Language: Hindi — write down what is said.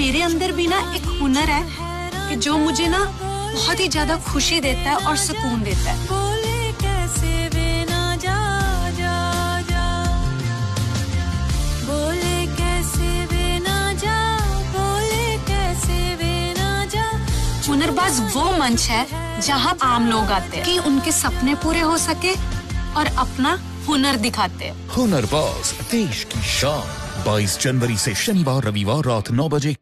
मेरे अंदर भी ना एक हुनर है कि जो मुझे ना बहुत ही ज़्यादा खुशी देता है और सुकून देता है। हुनरबाज वो मंच है जहाँ आम लोग आते हैं कि उनके सपने पूरे हो सके और अपना हुनर दिखाते हैं। हुनरबाज देश की शान 22 जनवरी से शनिवार रविवार रात 9 बजे